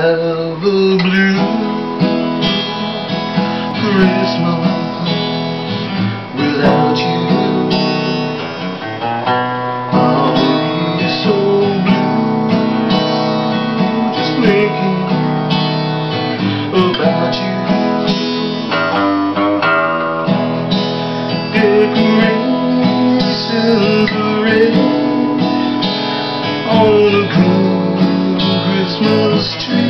have a blue Christmas without you. I'll be so blue just thinking about you. Decorations of red on a cool Christmas tree.